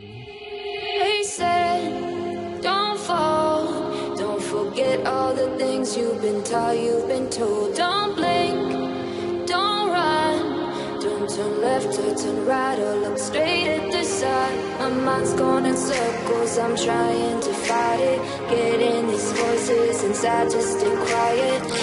They said, don't fall. Don't forget all the things you've been taught, you've been told. Don't blink, don't run. Don't turn left or turn right or look straight at the sun. My mind's going in circles, I'm trying to fight it. Getting these voices inside to stay quiet.